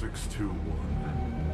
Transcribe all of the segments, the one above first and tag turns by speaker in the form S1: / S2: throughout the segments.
S1: 621.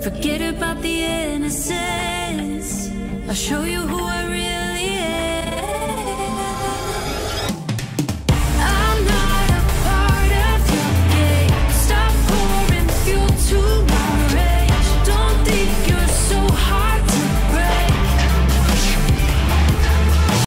S2: Forget about the innocence. I'll show you who I